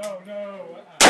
No, no. Uh,